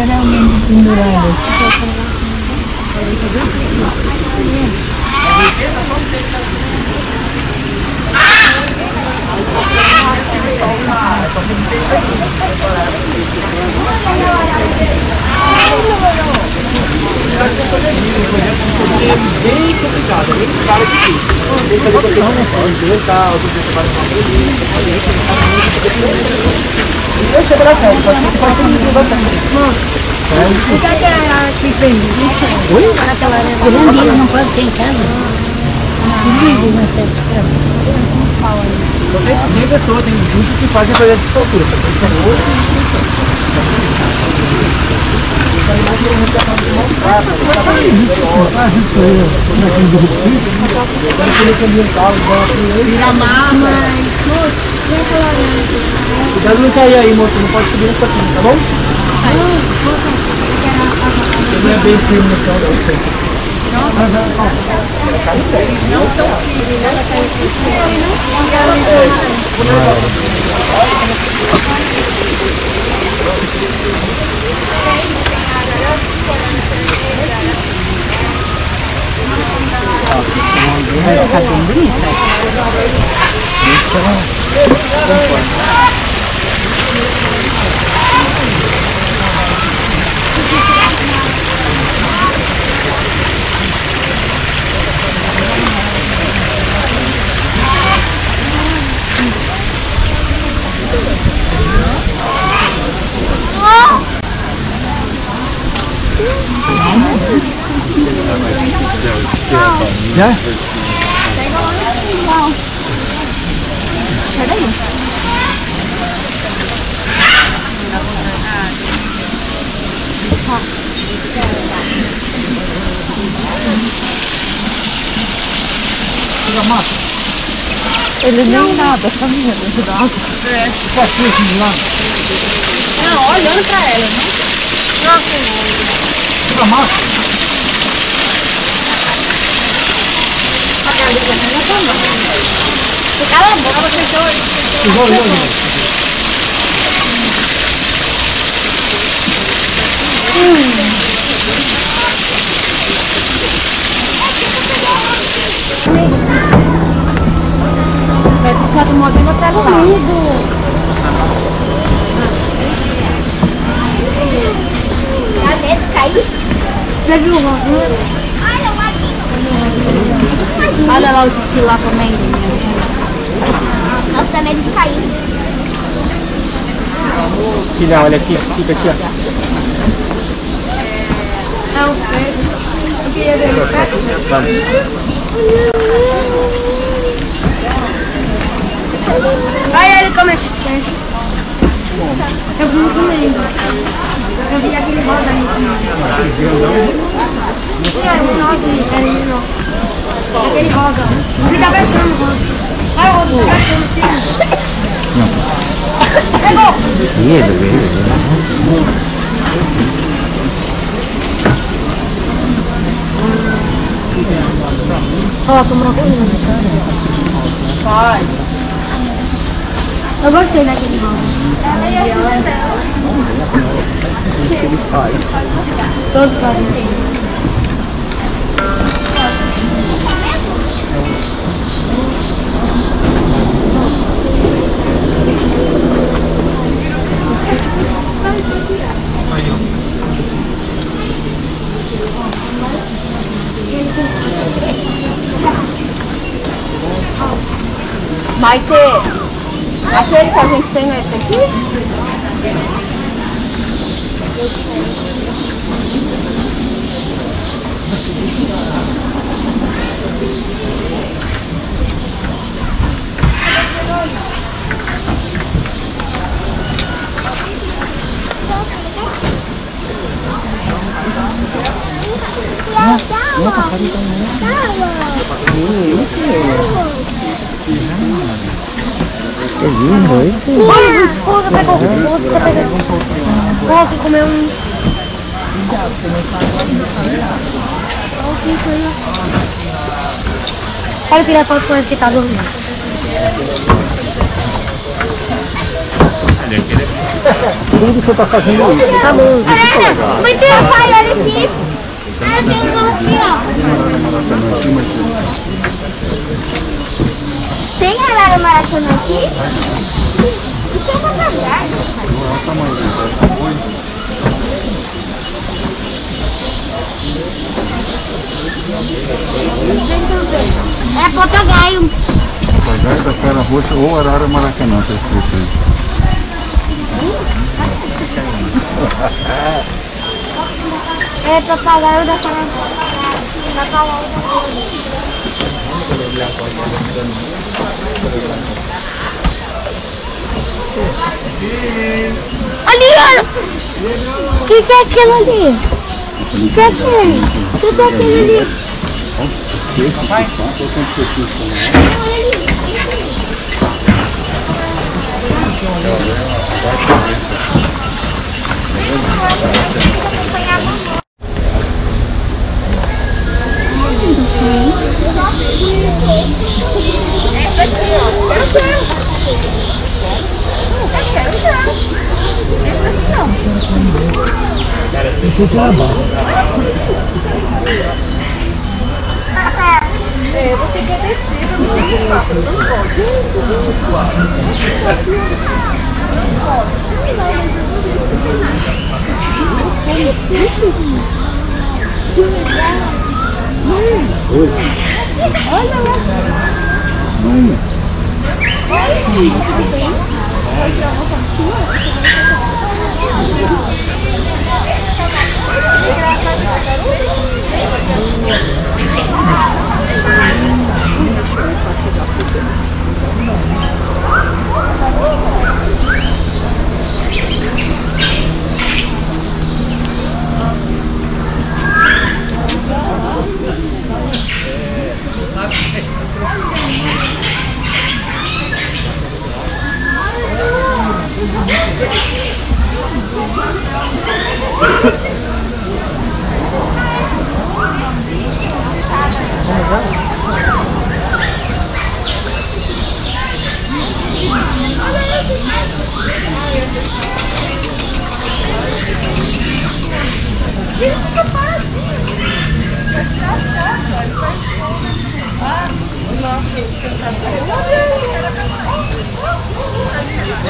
Literalmente pendurado. Bem complicado, bem caro que isso. Tem que fazer questão de dental, outro dia trabalha com a Deixa eu certo, pode pode ter bastante. Quer que a que vende? Oi? Eles não podem ter em casa. Vive na festa. Então, Tem, tem pessoa, tem muitos que fazem projeto de soltura. que é Vira massa. Cuidado não cair aí, moço. Não pode subir nessa aqui, tá bom? Não é bem firme no chão, não. Tá bem bonita. Já? Ele nem nada, tá vendo? Dá água. Lá? Não, olhando pra ela, né? Nossa, Fica massa. a cara dele não é tão não. Cala a boca, fechou. Igual eu, né? Vai puxar do modelo até lá. Medo de cair? Você viu o? Olha, lá o titi lá comendo. Dá medo de cair. Filha, olha aqui, fica aqui, ó. Não, eu queria ver. Vamos. Olha ele como é que Eu vi comendo. Eu vi aquele roda ali. Não, um novinho, era ele não. Aquele roda. Ele tá pescando o roda. Olha o roda, tá pescando sim. Pegou! Ó, tô morrendo. Vai. Eu fazem. Maite, aquele que a gente tem é esse aqui? Olha, você pegou, você pegou. Nossa, comeu um. Olha tirar foto com esse que tá dormindo. Tudo que você tá fazendo isso. Tá bom. Ana, vai ter um pai, olha aqui. Ah, tem um aqui, ó. Tem arara maratona aqui? Isso é uma verdade. É papagaio. Papagaio da cara roxa ou arara maracanã, tá escrito aí. É papagaio da cara. Papagaio da cara. Ali, olha! O que, que é aquilo ali? O que é aquele? O que, que é aquele ali? Isso aqui é bom.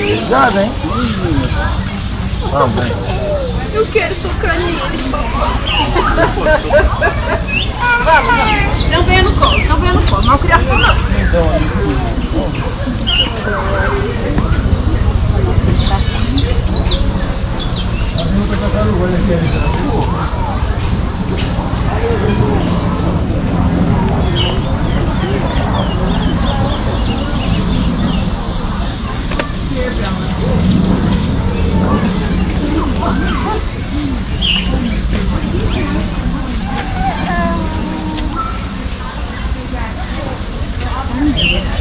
Pesado, hein? Vamos. Eu quero tocar nele. Vamos, vamos. Não venha no colo, não venha no colo. Não criação, não. Então,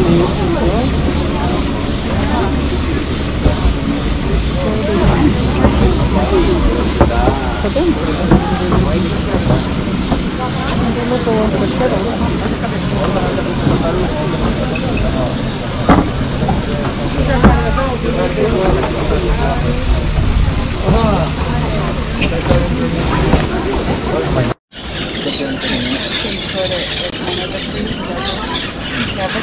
Oh,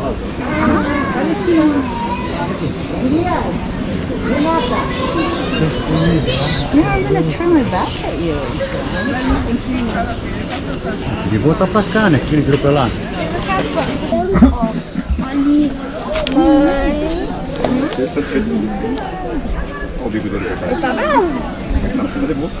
I'm gonna turn my back at you. De volta pra cá, né? Que ele virou pra lá. Olha o bico dele pra cá. Você muda,